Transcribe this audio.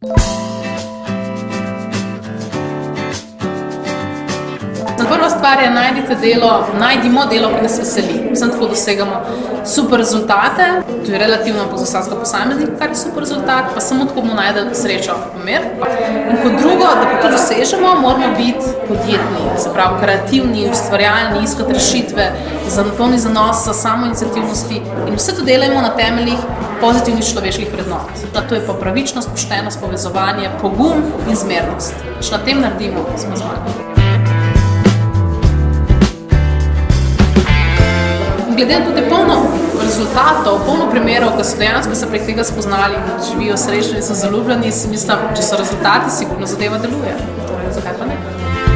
Prva stvar je, najdite delo, najdimo delo, ki nas veseli. Vsem tako dosegamo super rezultate, to je relativno za vsakega posameznika, kar je super rezultat, pa samo tako bomo najdeli srečo mir. In kot drugo, da pa to dosežemo, moramo biti podjetni, se pravi kreativni, ustvarjalni, iskati rešitve, zapolni zanosa, samo inicijativnosti in vse to delajmo na temeljih pozitivnih človeških vrednot. To je pa pravičnost, poštenost, povezovanje, pogum in zmernost. Če na tem naredimo, smo zmagali. glede na to, da je polno rezultatov, polno primerov, ki so dejansko se prek tega spoznali in živijo srečno in so zaljubljeni, si mislim, če so rezultati, sigurno zadeva deluje. Torej, zakaj pa ne?